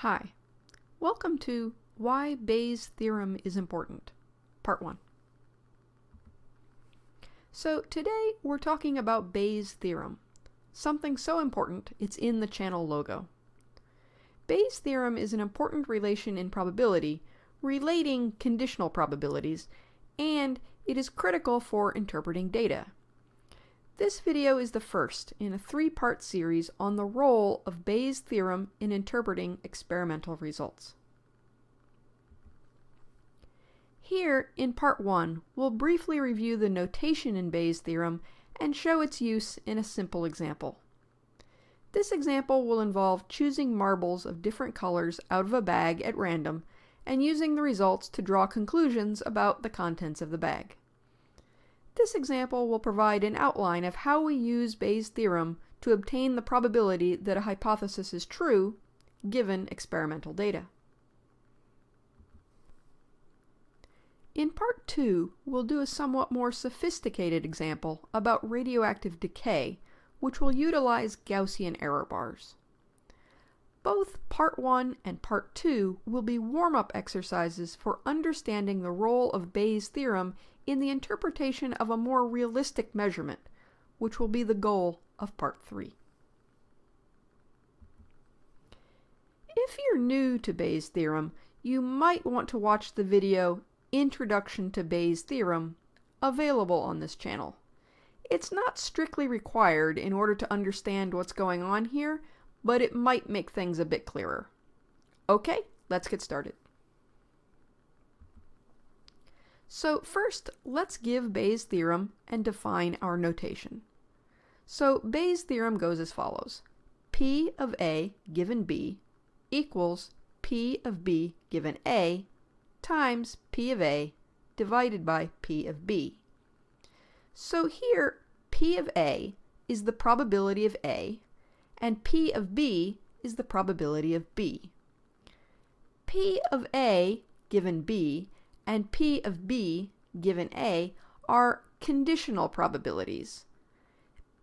Hi, welcome to Why Bayes' Theorem is Important, Part 1. So today we're talking about Bayes' theorem, something so important it's in the channel logo. Bayes' theorem is an important relation in probability, relating conditional probabilities, and it is critical for interpreting data. This video is the first in a three-part series on the role of Bayes' theorem in interpreting experimental results. Here, in part 1, we'll briefly review the notation in Bayes' theorem and show its use in a simple example. This example will involve choosing marbles of different colors out of a bag at random and using the results to draw conclusions about the contents of the bag. This example will provide an outline of how we use Bayes' theorem to obtain the probability that a hypothesis is true, given experimental data. In part 2, we'll do a somewhat more sophisticated example about radioactive decay, which will utilize Gaussian error bars. Both Part 1 and Part 2 will be warm-up exercises for understanding the role of Bayes' theorem in the interpretation of a more realistic measurement, which will be the goal of Part 3. If you're new to Bayes' theorem, you might want to watch the video Introduction to Bayes' theorem available on this channel. It's not strictly required in order to understand what's going on here, but it might make things a bit clearer. Okay, let's get started. So first, let's give Bayes' theorem and define our notation. So Bayes' theorem goes as follows. P of A given B equals P of B given A times P of A divided by P of B. So here, P of A is the probability of A, and P of B is the probability of B. P of A given B and P of B given A are conditional probabilities.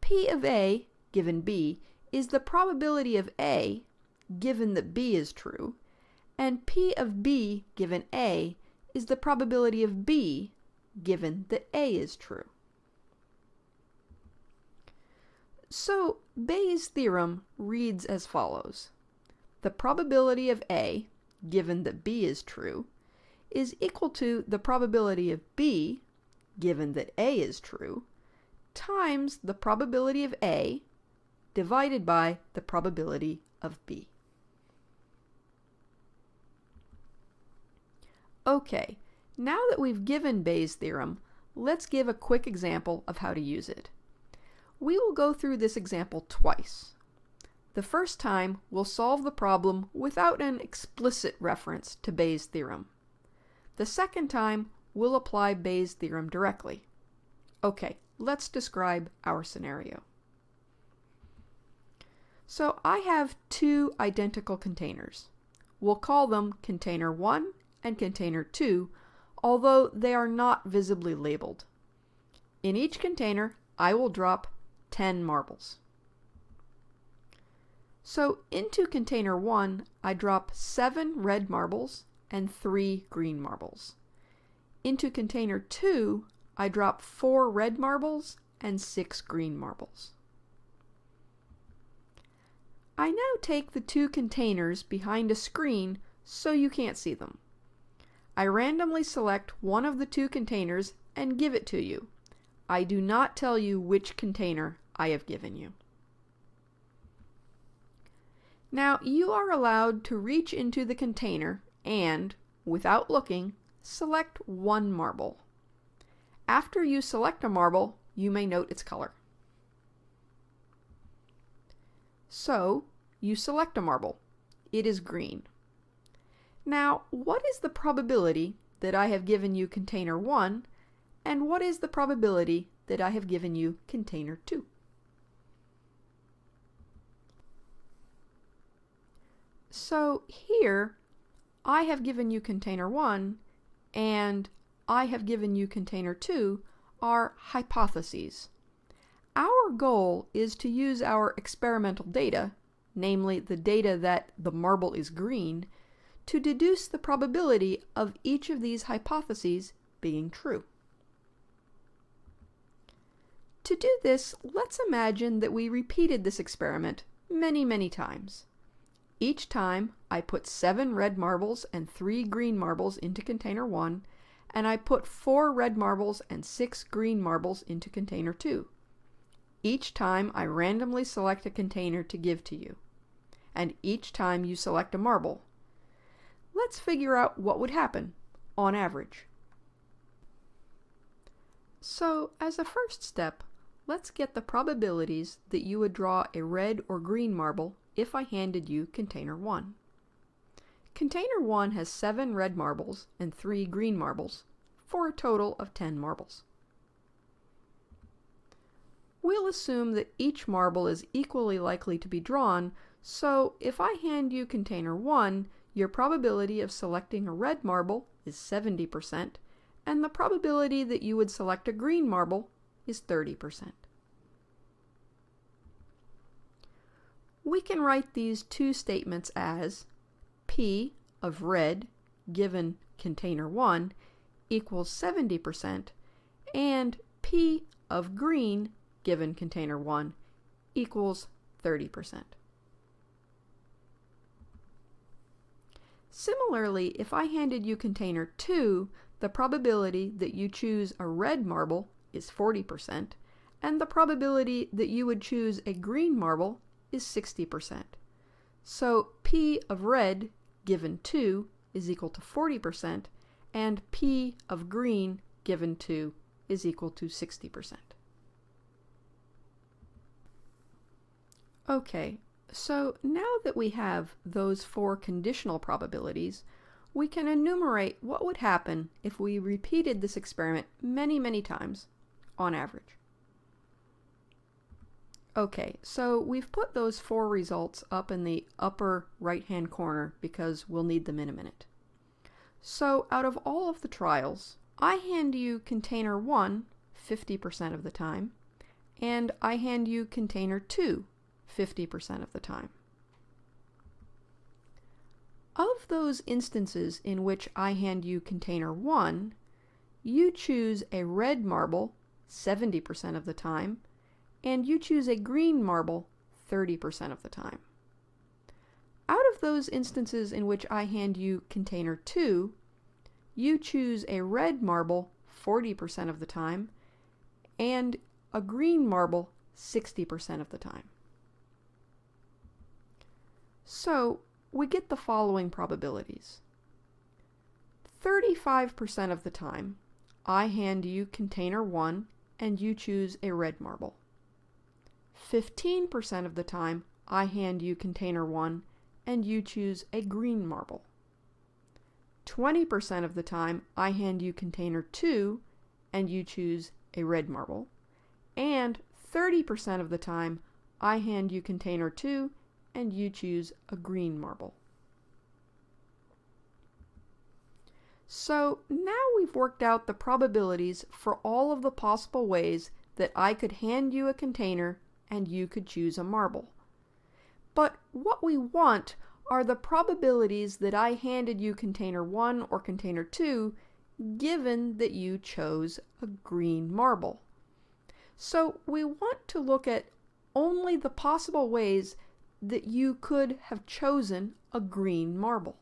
P of A given B is the probability of A given that B is true, and P of B given A is the probability of B given that A is true. So Bayes' theorem reads as follows. The probability of A, given that B is true, is equal to the probability of B, given that A is true, times the probability of A divided by the probability of B. Okay, now that we've given Bayes' theorem, let's give a quick example of how to use it. We will go through this example twice. The first time, we'll solve the problem without an explicit reference to Bayes' theorem. The second time, we'll apply Bayes' theorem directly. Okay, let's describe our scenario. So I have two identical containers. We'll call them container 1 and container 2, although they are not visibly labeled. In each container, I will drop 10 marbles. So into container 1, I drop 7 red marbles and 3 green marbles. Into container 2, I drop 4 red marbles and 6 green marbles. I now take the two containers behind a screen so you can't see them. I randomly select one of the two containers and give it to you. I do not tell you which container I have given you. Now you are allowed to reach into the container and, without looking, select one marble. After you select a marble, you may note its color. So, you select a marble. It is green. Now, what is the probability that I have given you container 1, and what is the probability that I have given you container 2? So here, I have given you container 1 and I have given you container 2 are hypotheses. Our goal is to use our experimental data, namely the data that the marble is green, to deduce the probability of each of these hypotheses being true. To do this, let's imagine that we repeated this experiment many, many times. Each time, I put seven red marbles and three green marbles into container 1, and I put four red marbles and six green marbles into container 2. Each time, I randomly select a container to give to you, and each time you select a marble. Let's figure out what would happen, on average. So, as a first step, Let's get the probabilities that you would draw a red or green marble if I handed you container 1. Container 1 has 7 red marbles and 3 green marbles, for a total of 10 marbles. We'll assume that each marble is equally likely to be drawn, so if I hand you container 1, your probability of selecting a red marble is 70%, and the probability that you would select a green marble is 30%. We can write these two statements as P of red given container 1 equals 70% and P of green given container 1 equals 30%. Similarly, if I handed you container 2, the probability that you choose a red marble is 40%, and the probability that you would choose a green marble is 60%. So P of red given 2 is equal to 40%, and P of green given 2 is equal to 60%. Okay, so now that we have those four conditional probabilities, we can enumerate what would happen if we repeated this experiment many, many times on average. Okay, so we've put those four results up in the upper right hand corner because we'll need them in a minute. So out of all of the trials, I hand you container 1 50% of the time, and I hand you container 2 50% of the time. Of those instances in which I hand you container 1, you choose a red marble 70% of the time, and you choose a green marble 30% of the time. Out of those instances in which I hand you container 2, you choose a red marble 40% of the time and a green marble 60% of the time. So we get the following probabilities. 35% of the time, I hand you container 1 and you choose a red marble. 15% of the time, I hand you container 1 and you choose a green marble. 20% of the time, I hand you container 2 and you choose a red marble. And 30% of the time, I hand you container 2 and you choose a green marble. So now we've worked out the probabilities for all of the possible ways that I could hand you a container and you could choose a marble. But what we want are the probabilities that I handed you container 1 or container 2 given that you chose a green marble. So we want to look at only the possible ways that you could have chosen a green marble.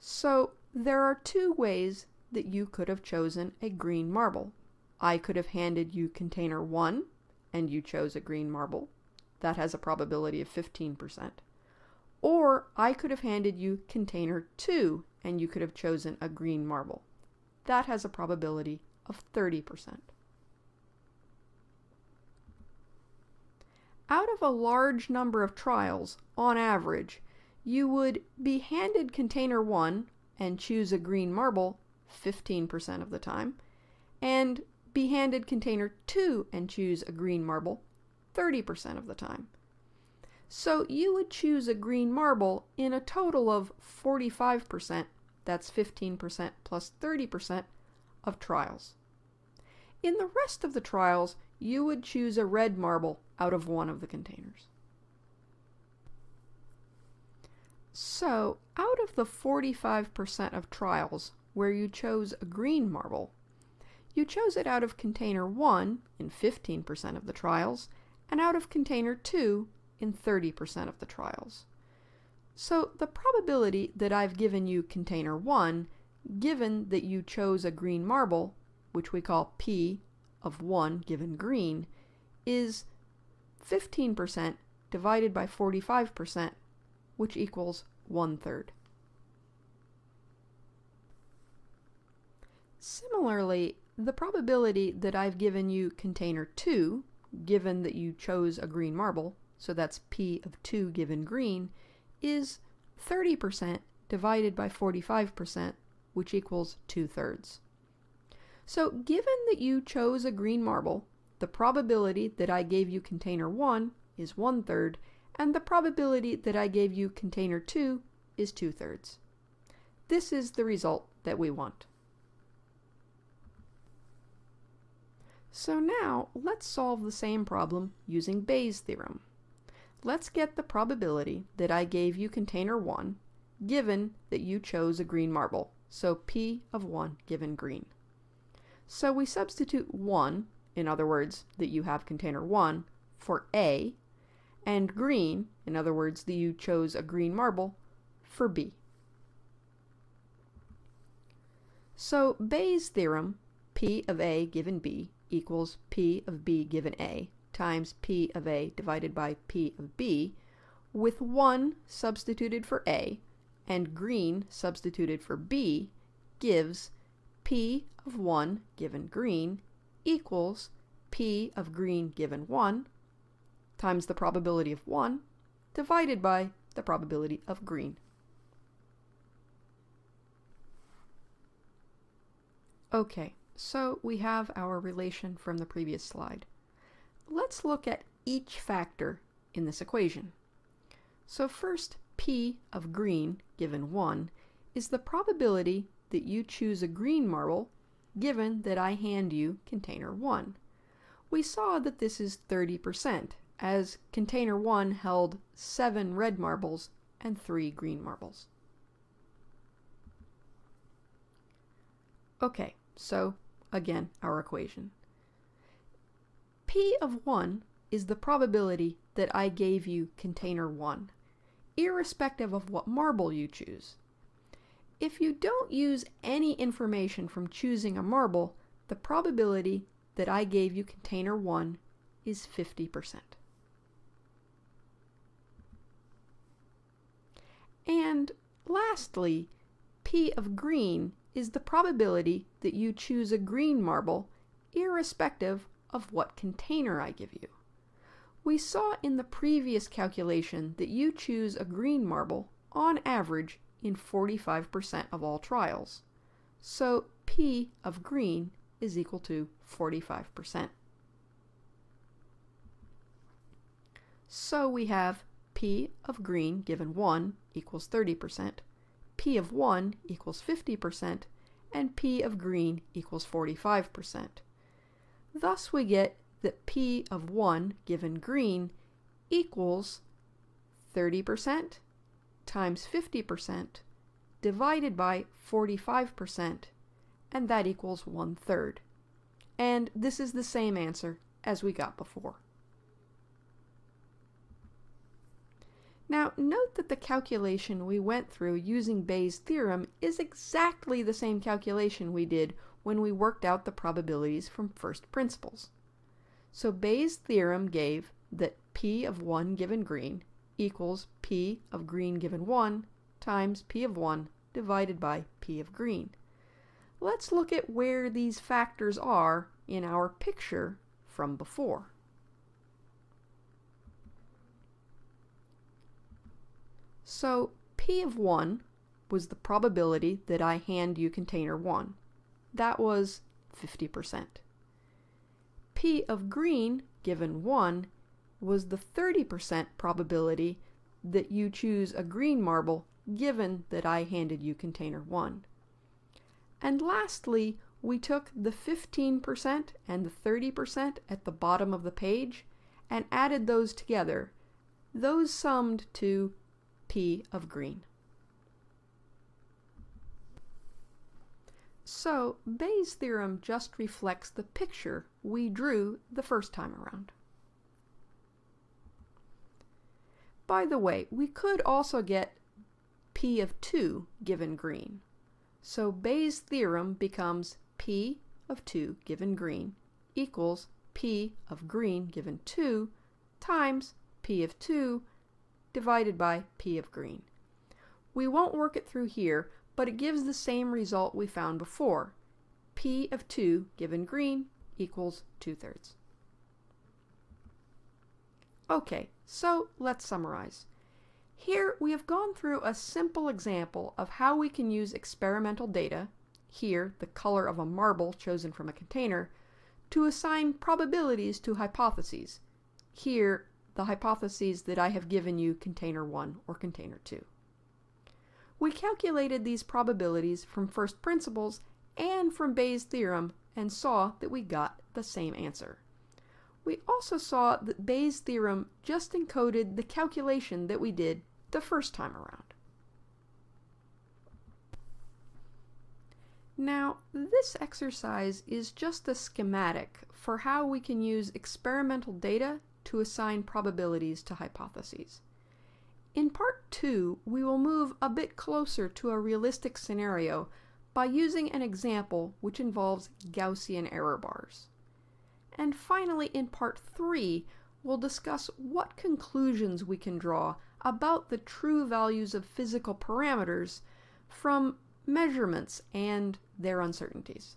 So there are two ways that you could have chosen a green marble. I could have handed you container 1 and you chose a green marble. That has a probability of 15%. Or I could have handed you container 2 and you could have chosen a green marble. That has a probability of 30%. Out of a large number of trials, on average, you would be handed container 1 and choose a green marble 15% of the time, and be handed container 2 and choose a green marble 30% of the time. So you would choose a green marble in a total of 45%, that's 15% plus 30% of trials. In the rest of the trials, you would choose a red marble out of one of the containers. So, out of the 45% of trials where you chose a green marble, you chose it out of container 1 in 15% of the trials, and out of container 2 in 30% of the trials. So the probability that I've given you container 1, given that you chose a green marble, which we call P of 1 given green, is 15% divided by 45%, which equals one third. Similarly, the probability that I've given you container 2, given that you chose a green marble, so that's P of 2 given green, is 30% divided by 45%, which equals 2 thirds. So given that you chose a green marble, the probability that I gave you container 1 is 1 third, and the probability that I gave you container 2 is 2 thirds. This is the result that we want. So now let's solve the same problem using Bayes' theorem. Let's get the probability that I gave you container 1 given that you chose a green marble, so P of 1 given green. So we substitute 1, in other words, that you have container 1, for A, and green, in other words, that you chose a green marble, for B. So Bayes' theorem, P of A given B, equals P of B given A, times P of A divided by P of B, with 1 substituted for A and green substituted for B, gives P of 1 given green equals P of green given 1 times the probability of 1 divided by the probability of green. Okay, so we have our relation from the previous slide. Let's look at each factor in this equation. So first, P of green, given 1, is the probability that you choose a green marble given that I hand you container 1. We saw that this is 30%, as container 1 held 7 red marbles and 3 green marbles. Okay, so again, our equation. P of 1 is the probability that I gave you container 1, irrespective of what marble you choose. If you don't use any information from choosing a marble, the probability that I gave you container 1 is 50%. And lastly, P of green is the probability that you choose a green marble irrespective of what container I give you. We saw in the previous calculation that you choose a green marble on average in 45% of all trials. So P of green is equal to 45%. So we have P of green given 1 equals 30%, P of 1 equals 50%, and P of green equals 45%. Thus we get that P of 1 given green equals 30% times 50% divided by 45%, and that equals one third. And this is the same answer as we got before. Now, note that the calculation we went through using Bayes' theorem is exactly the same calculation we did when we worked out the probabilities from first principles. So Bayes' theorem gave that P of 1 given green equals P of green given 1 times P of 1 divided by P of green. Let's look at where these factors are in our picture from before. So P of 1 was the probability that I hand you container 1. That was 50%. P of green, given 1, was the 30% probability that you choose a green marble given that I handed you container 1. And lastly, we took the 15% and the 30% at the bottom of the page and added those together. Those summed to P of green. So Bayes' theorem just reflects the picture we drew the first time around. By the way, we could also get P of 2 given green. So Bayes' theorem becomes P of 2 given green equals P of green given 2 times P of 2 divided by P of green. We won't work it through here, but it gives the same result we found before. P of 2 given green equals 2 thirds. Okay, so let's summarize. Here we have gone through a simple example of how we can use experimental data, here the color of a marble chosen from a container, to assign probabilities to hypotheses, here the hypotheses that I have given you container 1 or container 2. We calculated these probabilities from first principles and from Bayes' theorem and saw that we got the same answer. We also saw that Bayes' theorem just encoded the calculation that we did the first time around. Now, this exercise is just a schematic for how we can use experimental data to assign probabilities to hypotheses. In part two, we will move a bit closer to a realistic scenario by using an example which involves Gaussian error bars. And finally, in part three, we'll discuss what conclusions we can draw about the true values of physical parameters from measurements and their uncertainties.